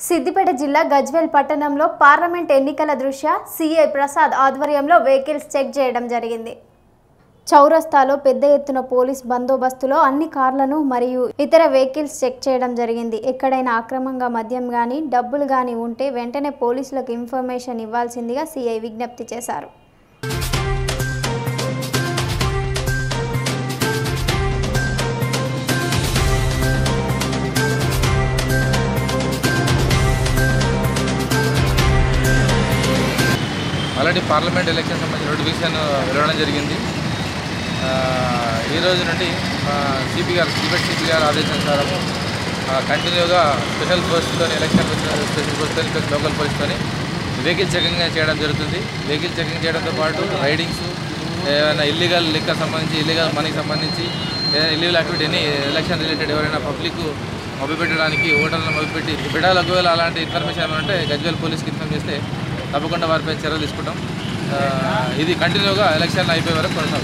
సిద్దిపేట జిల్లా గజ్వేల్ పట్టణంలో పార్లమెంట్ ఎన్నికల దృష్ట్యా సీఐ ప్రసాద్ ఆధ్వర్యంలో వెహికల్స్ చెక్ చేయడం జరిగింది. చౌరస్తాలో పెద్ద ఎత్తున పోలీస్ బందోబస్తులో అన్ని కార్లను మరియు ఇతర వెహికల్స్ చెక్ చేయడం జరిగింది. ఎక్కడైనా అక్రమంగా మద్యం కానీ డబ్బులు కానీ ఉంటే వెంటనే పోలీసులకు ఇన్ఫర్మేషన్ ఇవ్వాల్సిందిగా సీఐ విజ్ఞప్తి చేశారు. ఆల్రెడీ పార్లమెంట్ ఎలక్షన్ సంబంధించిన నోటిఫికేషన్ వెళ్ళడం జరిగింది. ఈరోజు ఈ రోజు నుండి సిపి గారు సిబెట్ సిపి గారు ఆదేశానుసారం కంటిన్యూగా special ఫోర్స్తో election special ఫోర్స్తో local పోలీస్తో vehicle checking చేయడం జరుగుతుంది. వెహికల్ చెకింగ్ చేయడంతో పాటు రైడింగ్స్ ఏమైనా ఇల్లీగల్ లిక్కర్ సంబంధించి ఇల్లీగల్ మనీకి సంబంధించి ఏదైనా ఇల్లీగల్ యాక్టివిటీని ఎలక్షన్ రిలేటెడ్ ఎవరైనా పబ్లిక్ మభ్యపెట్టడానికి ఓటర్లను మభ్యపెట్టి బిడాలకు ఒకవేళ అలాంటి ఇన్ఫర్మేషన్ ఏమైనా ఉంటే గజ్వేల్ పోలీస్కి ఇన్ఫార్మ్ చేస్తే తప్పకుండా వారిపై చర్యలు తీసుకుంటాం. ఆ, ఇది కంటిన్యూగా ఎలక్షన్ అయిపోయే వరకు కొనసాగుతుంది.